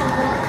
Bye.